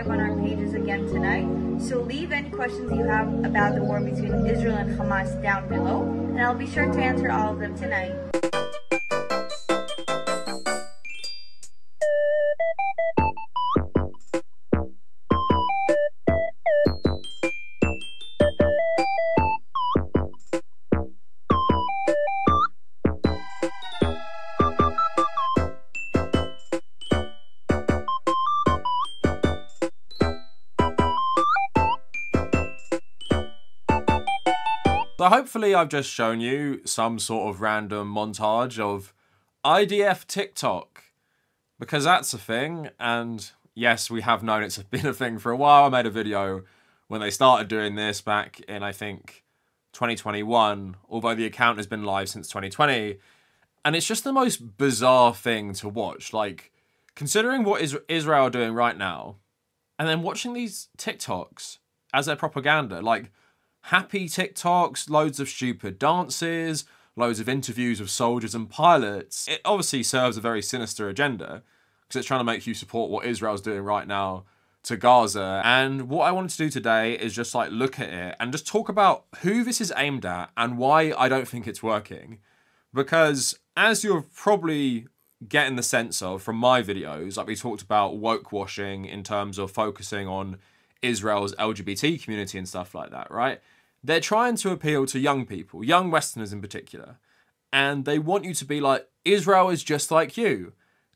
live on our pages again tonight. So leave any questions you have about the war between Israel and Hamas down below, and I'll be sure to answer all of them tonight. Hopefully I've just shown you some sort of random montage of IDF TikTok because that's a thing and yes we have known it's been a thing for a while. I made a video when they started doing this back in I think 2021 although the account has been live since 2020 and it's just the most bizarre thing to watch like considering what is Israel doing right now and then watching these TikToks as their propaganda like happy TikToks, loads of stupid dances, loads of interviews with soldiers and pilots. It obviously serves a very sinister agenda because it's trying to make you support what Israel's doing right now to Gaza. And what I wanted to do today is just like look at it and just talk about who this is aimed at and why I don't think it's working. Because as you're probably getting the sense of from my videos, like we talked about woke washing in terms of focusing on Israel's LGBT community and stuff like that, right? They're trying to appeal to young people, young Westerners in particular, and they want you to be like, Israel is just like you.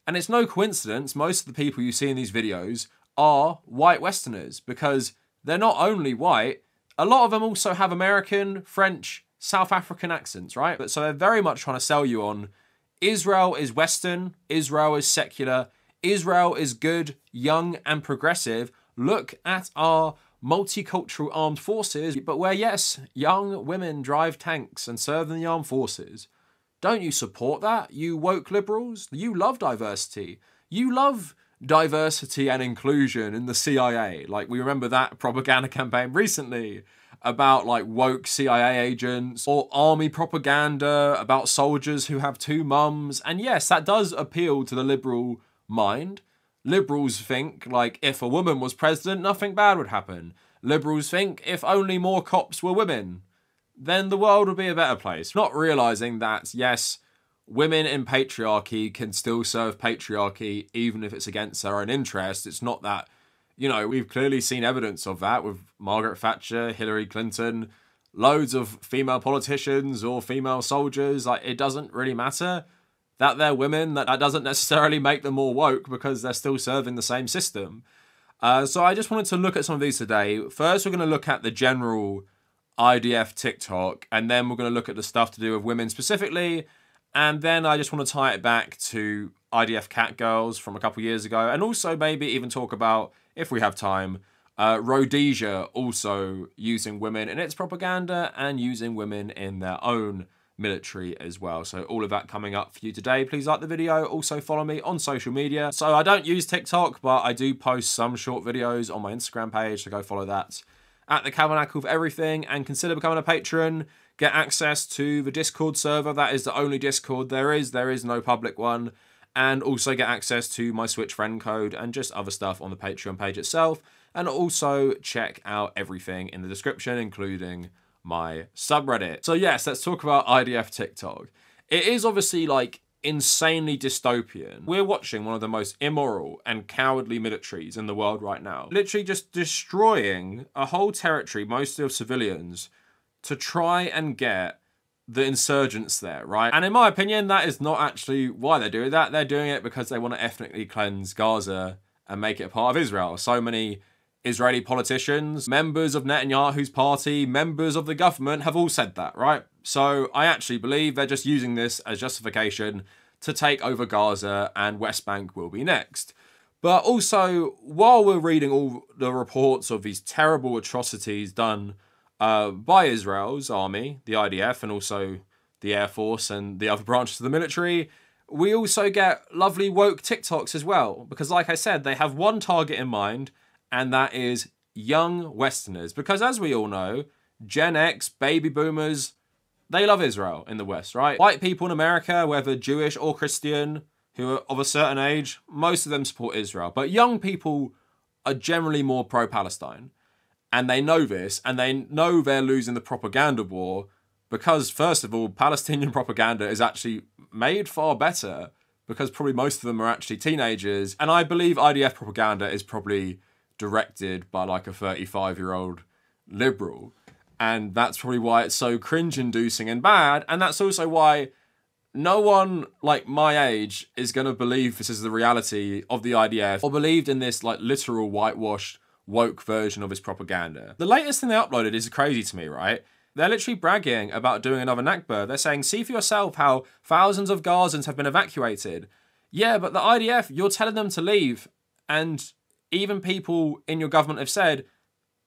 And it's no coincidence, most of the people you see in these videos are white Westerners because they're not only white, a lot of them also have American, French, South African accents, right? But so they're very much trying to sell you on Israel is Western, Israel is secular, Israel is good, young, and progressive, look at our multicultural armed forces, but where, yes, young women drive tanks and serve in the armed forces. Don't you support that, you woke liberals? You love diversity. You love diversity and inclusion in the CIA. Like, we remember that propaganda campaign recently about like woke CIA agents or army propaganda about soldiers who have two mums. And yes, that does appeal to the liberal mind. Liberals think, like, if a woman was president, nothing bad would happen. Liberals think if only more cops were women, then the world would be a better place. Not realizing that, yes, women in patriarchy can still serve patriarchy even if it's against their own interest. It's not that, you know, we've clearly seen evidence of that with Margaret Thatcher, Hillary Clinton, loads of female politicians or female soldiers. Like, it doesn't really matter that they're women, that, that doesn't necessarily make them more woke because they're still serving the same system. Uh, so I just wanted to look at some of these today. First, we're going to look at the general IDF TikTok, and then we're going to look at the stuff to do with women specifically. And then I just want to tie it back to IDF Cat Girls from a couple years ago, and also maybe even talk about, if we have time, uh, Rhodesia also using women in its propaganda and using women in their own military as well. So all of that coming up for you today. Please like the video. Also follow me on social media. So I don't use TikTok, but I do post some short videos on my Instagram page. So go follow that at the Kavernacle of Everything and consider becoming a patron. Get access to the Discord server. That is the only Discord there is. There is no public one. And also get access to my Switch friend code and just other stuff on the Patreon page itself. And also check out everything in the description, including my subreddit. So yes, let's talk about IDF TikTok. It is obviously like insanely dystopian. We're watching one of the most immoral and cowardly militaries in the world right now. Literally just destroying a whole territory, mostly of civilians, to try and get the insurgents there, right? And in my opinion, that is not actually why they're doing that. They're doing it because they want to ethnically cleanse Gaza and make it a part of Israel. So many Israeli politicians, members of Netanyahu's party, members of the government have all said that, right? So I actually believe they're just using this as justification to take over Gaza and West Bank will be next. But also, while we're reading all the reports of these terrible atrocities done uh, by Israel's army, the IDF, and also the Air Force and the other branches of the military, we also get lovely woke TikToks as well. Because, like I said, they have one target in mind and that is young Westerners. Because as we all know, Gen X, baby boomers, they love Israel in the West, right? White people in America, whether Jewish or Christian, who are of a certain age, most of them support Israel. But young people are generally more pro Palestine. And they know this, and they know they're losing the propaganda war because, first of all, Palestinian propaganda is actually made far better because probably most of them are actually teenagers. And I believe IDF propaganda is probably directed by like a 35 year old liberal. And that's probably why it's so cringe inducing and bad. And that's also why no one like my age is going to believe this is the reality of the IDF or believed in this like literal whitewashed woke version of his propaganda. The latest thing they uploaded is crazy to me, right? They're literally bragging about doing another Nakba. They're saying, see for yourself how thousands of Gazans have been evacuated. Yeah, but the IDF, you're telling them to leave. And even people in your government have said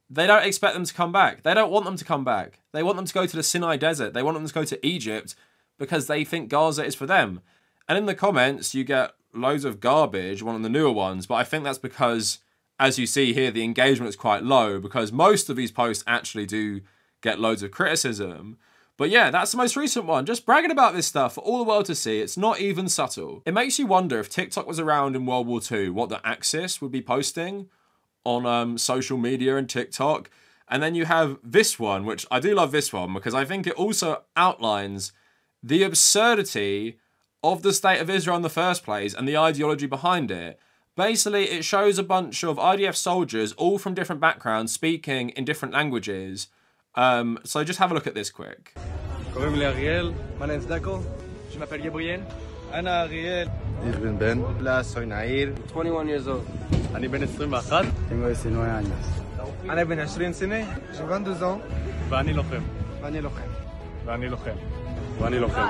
they don't expect them to come back. They don't want them to come back. They want them to go to the Sinai Desert. They want them to go to Egypt because they think Gaza is for them. And in the comments, you get loads of garbage, one of the newer ones, but I think that's because, as you see here, the engagement is quite low because most of these posts actually do get loads of criticism. But yeah, that's the most recent one. Just bragging about this stuff for all the world to see. It's not even subtle. It makes you wonder if TikTok was around in World War II, what the Axis would be posting on um, social media and TikTok. And then you have this one, which I do love this one because I think it also outlines the absurdity of the state of Israel in the first place and the ideology behind it. Basically, it shows a bunch of IDF soldiers, all from different backgrounds, speaking in different languages um, so just have a look at this quick. קוראים לי אריאל. My Deco. Je m'appelle Gabriel. אנא אריאל. איך בן בן? לא, סוי 21 years old. אני בן 21. תמרו סינוי אנס. אני בן 20 סיני. שבן דוזון. ואני לוחם. ואני לוחם. ואני לוחם. ואני לוחם.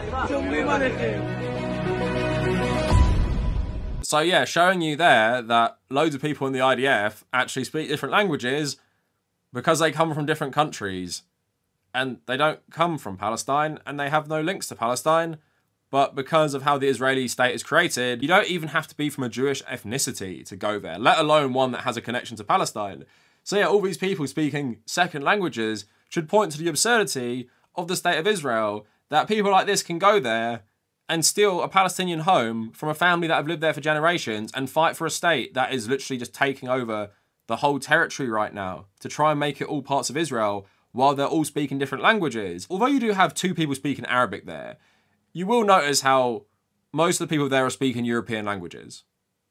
So yeah, showing you there that loads of people in the IDF actually speak different languages because they come from different countries and they don't come from Palestine and they have no links to Palestine. But because of how the Israeli state is created, you don't even have to be from a Jewish ethnicity to go there, let alone one that has a connection to Palestine. So, yeah, all these people speaking second languages should point to the absurdity of the state of Israel that people like this can go there and steal a Palestinian home from a family that have lived there for generations and fight for a state that is literally just taking over the whole territory right now to try and make it all parts of Israel while they're all speaking different languages. Although you do have two people speaking Arabic there, you will notice how most of the people there are speaking European languages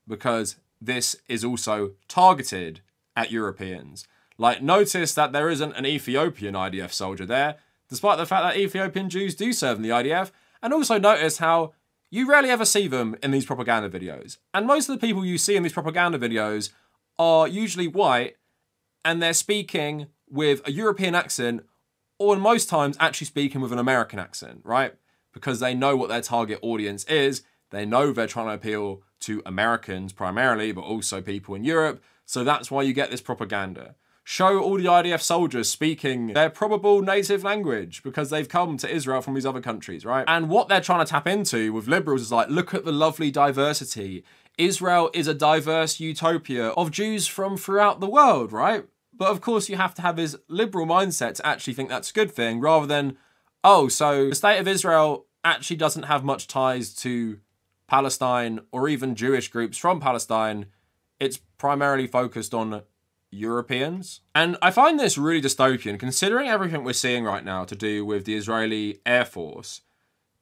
because this is also targeted at Europeans. Like, notice that there isn't an Ethiopian IDF soldier there, despite the fact that Ethiopian Jews do serve in the IDF. And also notice how you rarely ever see them in these propaganda videos. And most of the people you see in these propaganda videos are usually white and they're speaking with a European accent or most times actually speaking with an American accent, right? Because they know what their target audience is. They know they're trying to appeal to Americans primarily, but also people in Europe. So that's why you get this propaganda. Show all the IDF soldiers speaking their probable native language because they've come to Israel from these other countries, right? And what they're trying to tap into with liberals is like, look at the lovely diversity Israel is a diverse utopia of Jews from throughout the world, right? But of course, you have to have this liberal mindset to actually think that's a good thing rather than, oh, so the state of Israel actually doesn't have much ties to Palestine or even Jewish groups from Palestine. It's primarily focused on Europeans. And I find this really dystopian considering everything we're seeing right now to do with the Israeli Air Force.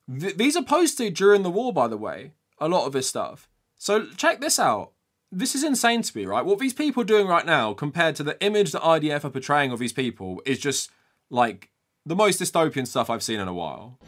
Th- these are posted during the war, by the way, a lot of this stuff. So check this out. This is insane to me, right? What these people are doing right now compared to the image that IDF are portraying of these people is just like the most dystopian stuff I've seen in a while.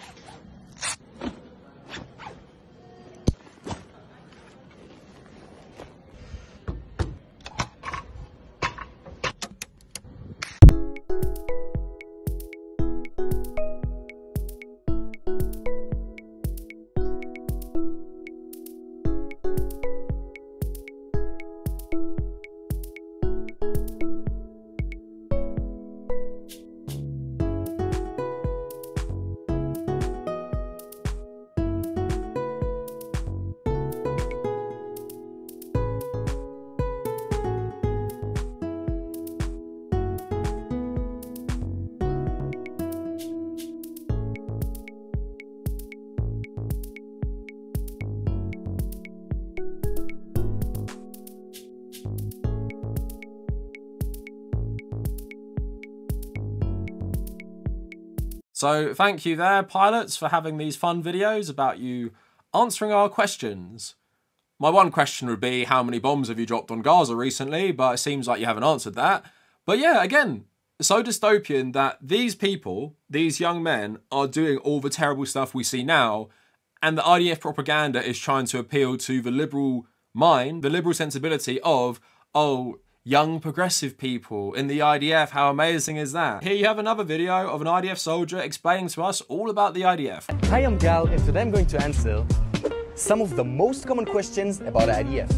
So thank you there, pilots, for having these fun videos about you answering our questions. My one question would be how many bombs have you dropped on Gaza recently, but it seems like you haven't answered that. But yeah, again, so dystopian that these people, these young men, are doing all the terrible stuff we see now, and the IDF propaganda is trying to appeal to the liberal mind, the liberal sensibility of, oh, young progressive people in the IDF. How amazing is that? Here you have another video of an IDF soldier explaining to us all about the IDF. Hi, I'm Gal, and today I'm going to answer some of the most common questions about IDF.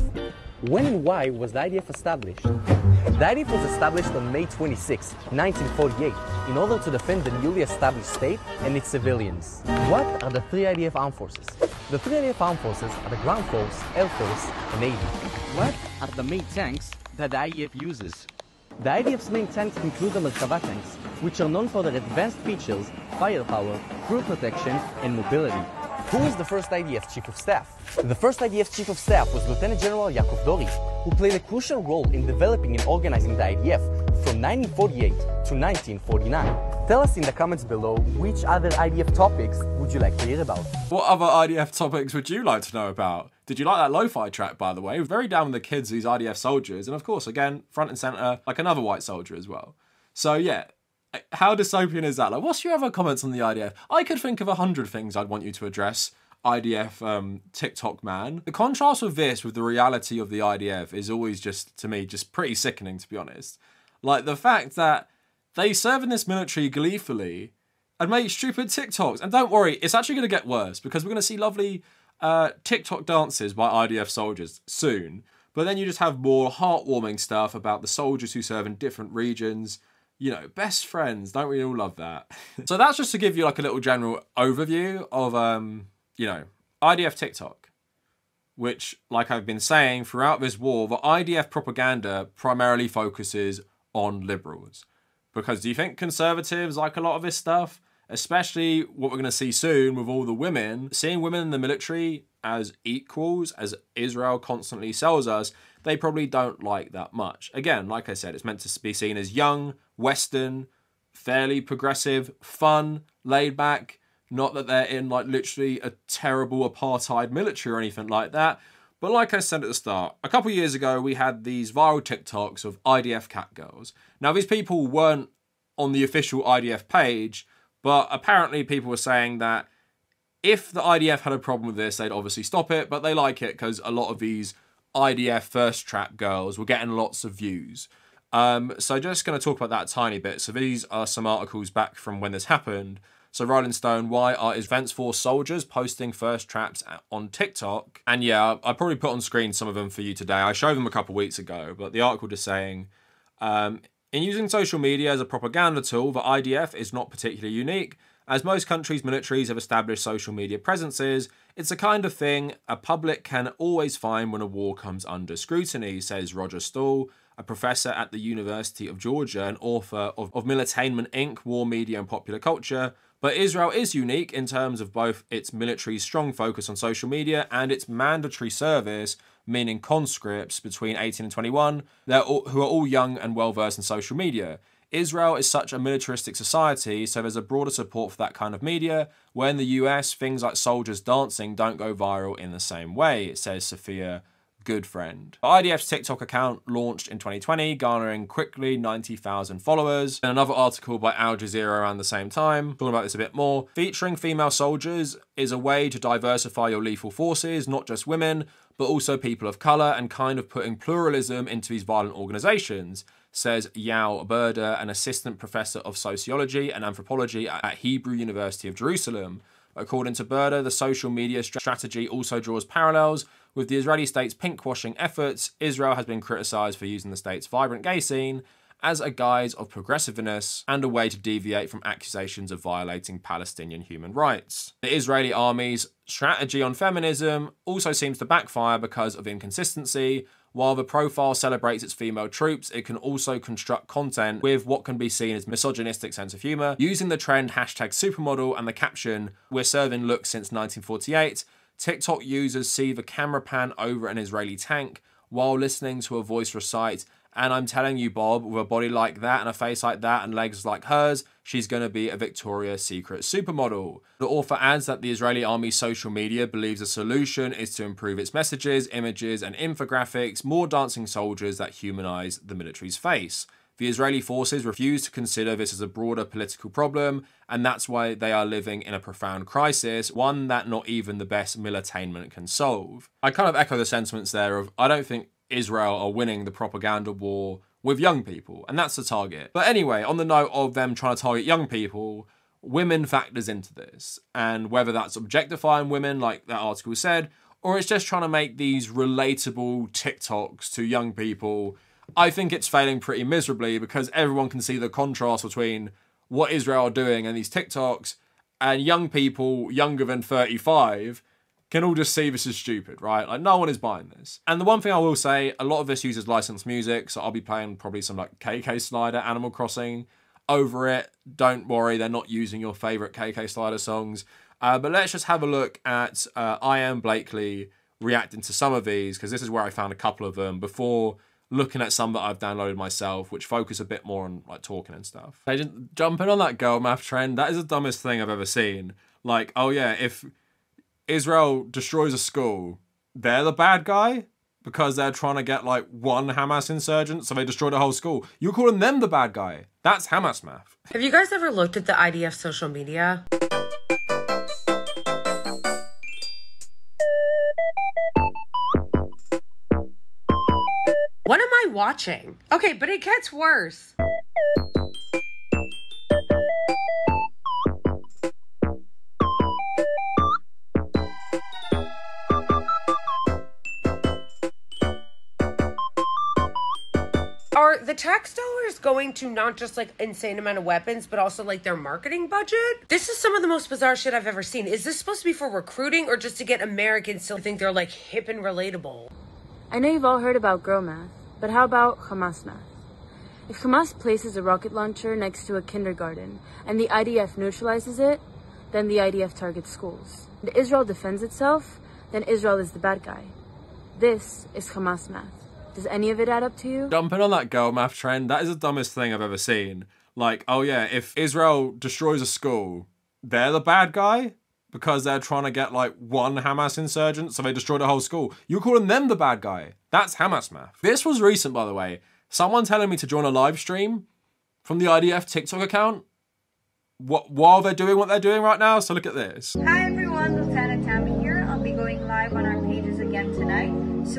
When and why was the IDF established? The IDF was established on May 26, 1948, in order to defend the newly established state and its civilians. What are the three IDF armed forces? The three IDF armed forces are the ground force, air force, and navy. What are the main tanks that the IDF uses? The IDF's main tanks include the Merkava tanks, which are known for their advanced features, firepower, crew protection, and mobility. Who is the first IDF Chief of Staff? The first IDF Chief of Staff was Lieutenant General Yaakov Dori, who played a crucial role in developing and organizing the IDF from 1948 to 1949. Tell us in the comments below which other IDF topics would you like to hear about. What other IDF topics would you like to know about? Did you like that lo-fi track, by the way? Very down with the kids, these IDF soldiers, and of course, again, front and center, like another white soldier as well. So yeah, how dystopian is that? Like, what's your other comments on the IDF? I could think of a hundred things I'd want you to address. IDF um, TikTok man. The contrast of this with the reality of the IDF is always just, to me, just pretty sickening, to be honest. Like the fact that they serve in this military gleefully and make stupid TikToks. And don't worry, it's actually going to get worse because we're going to see lovely uh, TikTok dances by IDF soldiers soon. But then you just have more heartwarming stuff about the soldiers who serve in different regions you know, best friends. Don't we all love that? so that's just to give you like a little general overview of, um, you know, IDF TikTok, which, like I've been saying throughout this war, the IDF propaganda primarily focuses on liberals. Because do you think conservatives like a lot of this stuff? Especially what we're going to see soon with all the women, seeing women in the military as equals, as Israel constantly sells us, they probably don't like that much. Again, like I said, it's meant to be seen as young, Western, fairly progressive, fun, laid back. Not that they're in like literally a terrible apartheid military or anything like that. But like I said at the start, a couple years ago we had these viral TikToks of IDF cat girls. Now these people weren't on the official IDF page, but apparently people were saying that if the IDF had a problem with this, they'd obviously stop it, but they like it because a lot of these IDF thirst trap girls were getting lots of views. Um, so just going to talk about that tiny bit. So these are some articles back from when this happened. So Rolling Stone, why are Advance Force soldiers posting thirst traps on TikTok? And yeah, I probably put on screen some of them for you today. I showed them a couple weeks ago, but the article just saying, um, in using social media as a propaganda tool, the IDF is not particularly unique. As most countries' militaries have established social media presences, it's a kind of thing a public can always find when a war comes under scrutiny, says Roger Stahl, a professor at the University of Georgia and author of, of Militainment Inc., War, Media and Popular Culture. But Israel is unique in terms of both its military's strong focus on social media and its mandatory service, meaning conscripts between 18 and 21, all, who are all young and well versed in social media. Israel is such a militaristic society, so there's a broader support for that kind of media, where in the US, things like soldiers dancing don't go viral in the same way, says Sophia Goodfriend. IDF's TikTok account launched in 2020, garnering quickly 90,000 followers. And another article by Al Jazeera around the same time, talking about this a bit more. Featuring female soldiers is a way to diversify your lethal forces, not just women, but also people of colour, and kind of putting pluralism into these violent organisations says Yael Berda, an assistant professor of sociology and anthropology at Hebrew University of Jerusalem. According to Berda, the social media strategy also draws parallels with the Israeli state's pinkwashing efforts. Israel has been criticized for using the state's vibrant gay scene as a guise of progressiveness and a way to deviate from accusations of violating Palestinian human rights. The Israeli army's strategy on feminism also seems to backfire because of inconsistency. While the profile celebrates its female troops, it can also construct content with what can be seen as misogynistic sense of humor, using the trend hashtag supermodel and the caption, we're serving looks since 1948. TikTok users see the camera pan over an Israeli tank while listening to a voice recite And I'm telling you, Bob, with a body like that and a face like that and legs like hers, she's going to be a Victoria's Secret supermodel. The author adds that the Israeli army's social media believes the solution is to improve its messages, images, and infographics, more dancing soldiers that humanize the military's face. The Israeli forces refuse to consider this as a broader political problem, and that's why they are living in a profound crisis, one that not even the best militainment can solve. I kind of echo the sentiments there of I don't think Israel are winning the propaganda war with young people, and that's the target. But anyway, on the note of them trying to target young people, women factors into this, and whether that's objectifying women, like that article said, or it's just trying to make these relatable TikToks to young people I think it's failing pretty miserably because everyone can see the contrast between what Israel are doing and these TikToks, and young people younger than 35 can all just see this is stupid, right? Like, no one is buying this. And the one thing I will say, a lot of this uses licensed music, so I'll be playing probably some like KK Slider, Animal Crossing over it. Don't worry, they're not using your favorite KK Slider songs. Uh, but let's just have a look at uh, I Am Blakely reacting to some of these, because this is where I found a couple of them before looking at some that I've downloaded myself, which focus a bit more on like talking and stuff. They just jumping on that girl math trend. That is the dumbest thing I've ever seen. Like, oh yeah, if Israel destroys a school, they're the bad guy because they're trying to get like one Hamas insurgent, so they destroyed a whole school. You're calling them the bad guy. That's Hamas math. Have you guys ever looked at the IDF social media? What am I watching? Okay, but it gets worse. Tax dollars going to not just like insane amount of weapons, but also like their marketing budget? This is some of the most bizarre shit I've ever seen. Is this supposed to be for recruiting or just to get Americans to think they're like hip and relatable? I know you've all heard about girl math, but how about Hamas math? If Hamas places a rocket launcher next to a kindergarten and the IDF neutralizes it, then the IDF targets schools. If Israel defends itself, then Israel is the bad guy. This is Hamas math. Does any of it add up to you? Jumping on that girl math trend, that is the dumbest thing I've ever seen. Like, oh yeah, if Israel destroys a school, they're the bad guy because they're trying to get like one Hamas insurgent, so they destroyed a whole school. You're calling them the bad guy. That's Hamas math. This was recent, by the way. Someone telling me to join a live stream from the IDF TikTok account what, while they're doing what they're doing right now. So look at this. Hi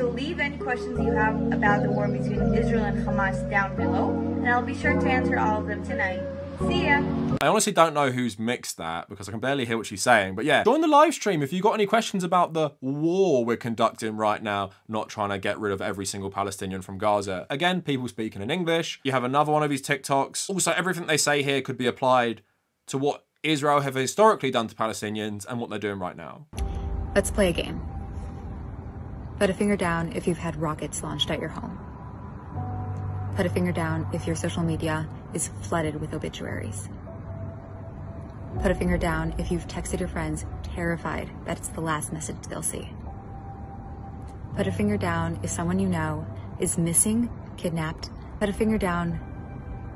So leave any questions you have about the war between Israel and Hamas down below, and I'll be sure to answer all of them tonight. See ya! I honestly don't know who's mixed that because I can barely hear what she's saying. But yeah, join the live stream if you've got any questions about the war we're conducting right now, not trying to get rid of every single Palestinian from Gaza. Again, people speaking in English. You have another one of these TikToks. Also, everything they say here could be applied to what Israel have historically done to Palestinians and what they're doing right now. Let's play a game. Put a finger down if you've had rockets launched at your home. Put a finger down if your social media is flooded with obituaries. Put a finger down if you've texted your friends terrified that it's the last message they'll see. Put a finger down if someone you know is missing, kidnapped. Put a finger down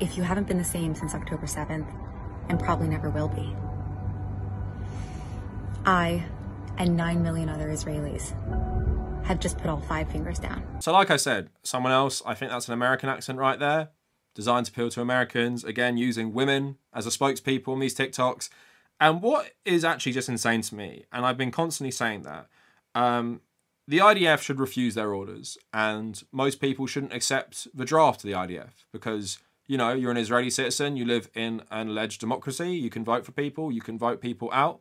if you haven't been the same since October 7th and probably never will be. I and 9 million other Israelis have just put all five fingers down. So, like I said, someone else, I think that's an American accent right there, designed to appeal to Americans, again, using women as a spokespeople in these TikToks. And what is actually just insane to me, and I've been constantly saying that, um, the IDF should refuse their orders, and most people shouldn't accept the draft of the IDF because, you know, you're an Israeli citizen, you live in an alleged democracy, you can vote for people, you can vote people out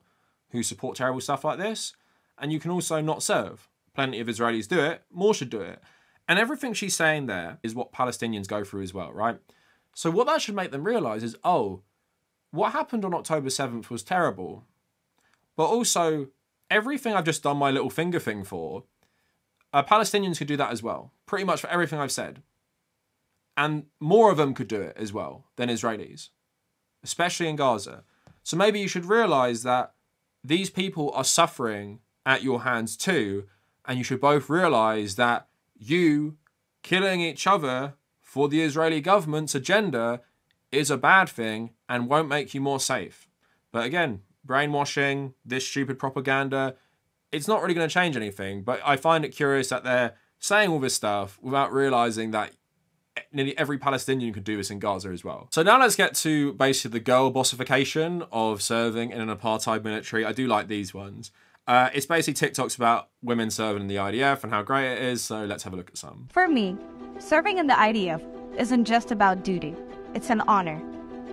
who support terrible stuff like this, and you can also not serve plenty of Israelis do it, more should do it. And everything she's saying there is what Palestinians go through as well, right? So what that should make them realize is, oh, what happened on October 7th was terrible. But also, everything I've just done my little finger thing for, uh, Palestinians could do that as well. Pretty much for everything I've said. And more of them could do it as well than Israelis, especially in Gaza. So maybe you should realize that these people are suffering at your hands too, and you should both realize that you killing each other for the Israeli government's agenda is a bad thing and won't make you more safe. But again, brainwashing, this stupid propaganda, it's not really going to change anything. But I find it curious that they're saying all this stuff without realizing that nearly every Palestinian could do this in Gaza as well. So now let's get to basically the girl bossification of serving in an apartheid military. I do like these ones. Uh, it's basically TikToks about women serving in the IDF and how great it is. So let's have a look at some. For me, serving in the IDF isn't just about duty, it's an honor.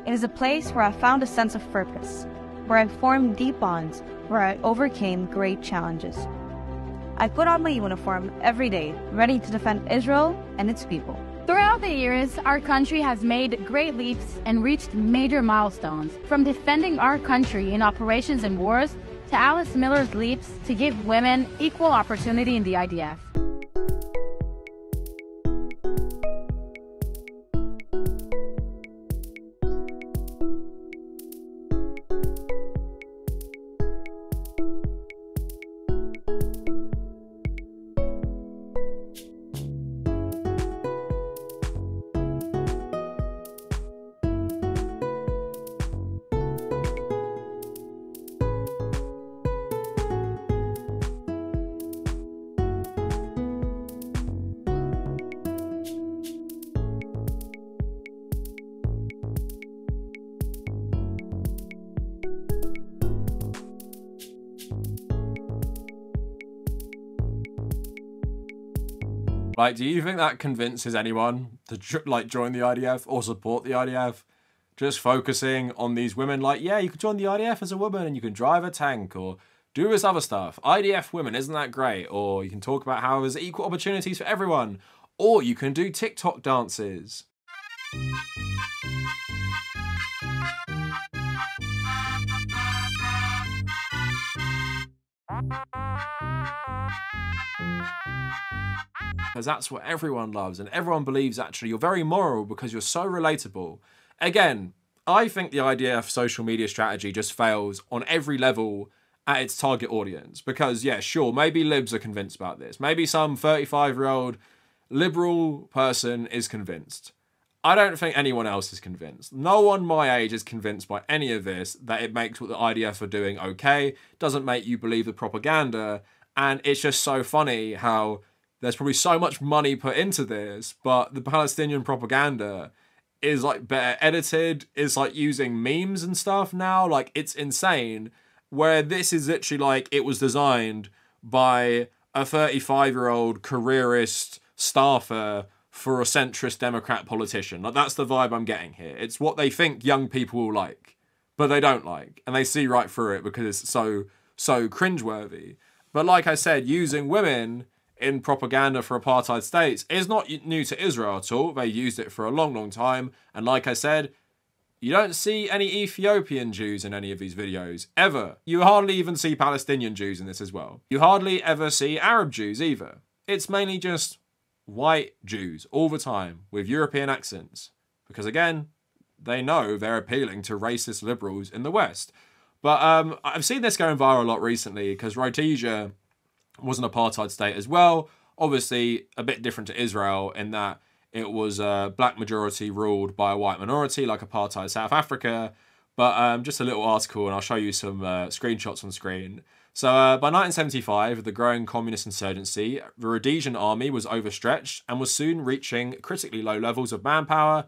It is a place where I found a sense of purpose, where I formed deep bonds, where I overcame great challenges. I put on my uniform every day, ready to defend Israel and its people. Throughout the years, our country has made great leaps and reached major milestones, from defending our country in operations and wars to Alice Miller's leaps to give women equal opportunity in the IDF. Like, do you think that convinces anyone to like join the IDF or support the IDF? Just focusing on these women, like, yeah, you can join the IDF as a woman and you can drive a tank or do this other stuff. IDF women, isn't that great? Or you can talk about how there's equal opportunities for everyone. Or you can do TikTok dances. Because that's what everyone loves and everyone believes actually you're very moral because you're so relatable. Again, I think the IDF social media strategy just fails on every level at its target audience because yeah, sure, maybe libs are convinced about this. Maybe some 35-year-old liberal person is convinced. I don't think anyone else is convinced. No one my age is convinced by any of this that it makes what the IDF are doing okay, doesn't make you believe the propaganda, and it's just so funny how there's probably so much money put into this, but the Palestinian propaganda is like better edited, is like using memes and stuff now. Like it's insane. Where this is literally like it was designed by a 35 year old careerist staffer for a centrist Democrat politician. Like that's the vibe I'm getting here. It's what they think young people will like, but they don't like, and they see right through it because it's so so cringeworthy. But like I said, using women in propaganda for apartheid states is not new to Israel at all. They used it for a long, long time. And like I said, you don't see any Ethiopian Jews in any of these videos, ever. You hardly even see Palestinian Jews in this as well. You hardly ever see Arab Jews either. It's mainly just white Jews all the time with European accents. Because again, they know they're appealing to racist liberals in the West. But um, I've seen this going viral a lot recently because Rhodesia was an apartheid state as well. Obviously, a bit different to Israel in that it was a black majority ruled by a white minority, like apartheid South Africa. But um, just a little article, and I'll show you some uh, screenshots on screen. So, uh, by 1975, the growing communist insurgency, the Rhodesian army was overstretched and was soon reaching critically low levels of manpower.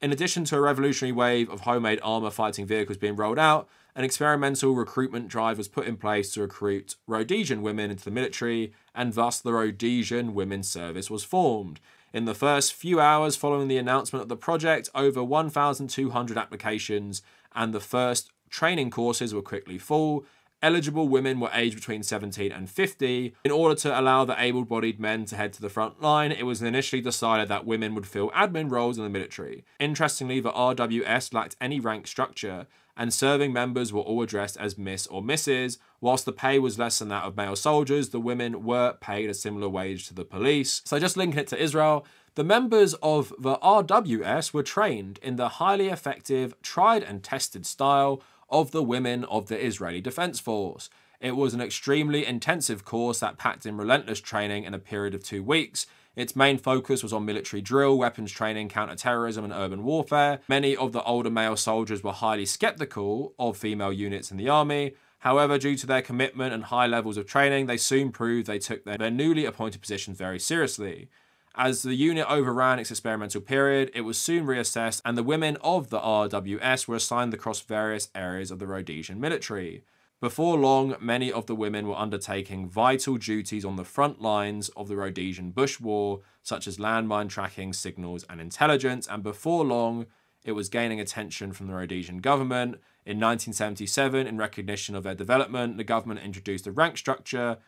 In addition to a revolutionary wave of homemade armour fighting vehicles being rolled out, an experimental recruitment drive was put in place to recruit Rhodesian women into the military, and thus the Rhodesian Women's Service was formed. In the first few hours following the announcement of the project, over 1,200 applications and the first training courses were quickly full. Eligible women were aged between 17 and 50. In order to allow the able bodied men to head to the front line, it was initially decided that women would fill admin roles in the military. Interestingly, the RWS lacked any rank structure, and serving members were all addressed as Miss or Mrs. Whilst the pay was less than that of male soldiers, the women were paid a similar wage to the police. So just linking it to Israel, the members of the RWS were trained in the highly effective, tried and tested style of the women of the Israeli Defense Force. It was an extremely intensive course that packed in relentless training in a period of two weeks, Its main focus was on military drill, weapons training, counter-terrorism, and urban warfare. Many of the older male soldiers were highly skeptical of female units in the army. However, due to their commitment and high levels of training, they soon proved they took their, newly appointed positions very seriously. As the unit overran its experimental period, it was soon reassessed, and the women of the RWS were assigned across various areas of the Rhodesian military. Before long, many of the women were undertaking vital duties on the front lines of the Rhodesian Bush War, such as landmine tracking, signals, and intelligence, and before long, it was gaining attention from the Rhodesian government. In 1977, in recognition of their development, the government introduced a rank structure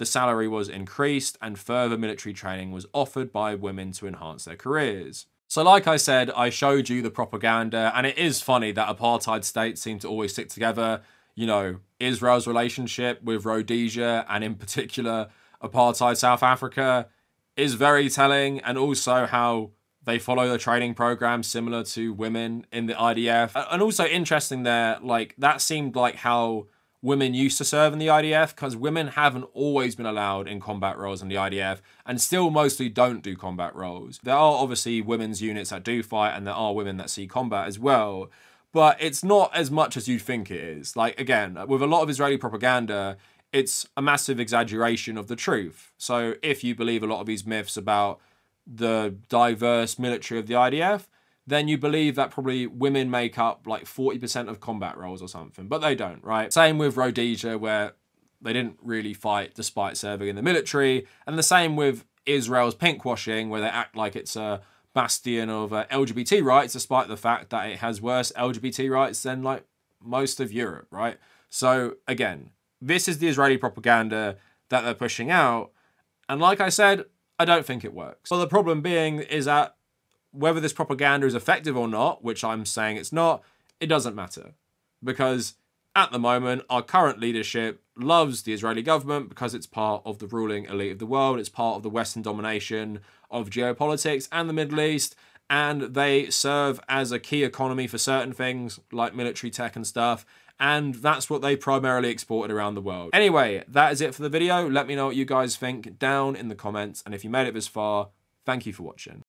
the salary was increased and further military training was offered by women to enhance their careers. So, like I said, I showed you the propaganda, and it is funny that apartheid states seem to always stick together. You know, Israel's relationship with Rhodesia, and in particular, apartheid South Africa, is very telling, and also how they follow the training program similar to women in the IDF. And also interesting there, like, that seemed like how women used to serve in the IDF because women haven't always been allowed in combat roles in the IDF and still mostly don't do combat roles. There are obviously women's units that do fight and there are women that see combat as well, but it's not as much as you'd think it is. Like, again, with a lot of Israeli propaganda, it's a massive exaggeration of the truth. So if you believe a lot of these myths about the diverse military of the IDF, then you believe that probably women make up like 40% of combat roles or something, but they don't, right? Same with Rhodesia, where they didn't really fight despite serving in the military, and the same with Israel's pinkwashing, where they act like it's a bastion of uh, LGBT rights, despite the fact that it has worse LGBT rights than like most of Europe, right? So again, this is the Israeli propaganda that they're pushing out, and like I said, I don't think it works. Well, the problem being is that whether this propaganda is effective or not, which I'm saying it's not, it doesn't matter. Because at the moment, our current leadership loves the Israeli government because it's part of the ruling elite of the world, it's part of the Western domination of geopolitics and the Middle East, and they serve as a key economy for certain things like military tech and stuff. And that's what they primarily exported around the world. Anyway, that is it for the video. Let me know what you guys think down in the comments. And if you made it this far, thank you for watching.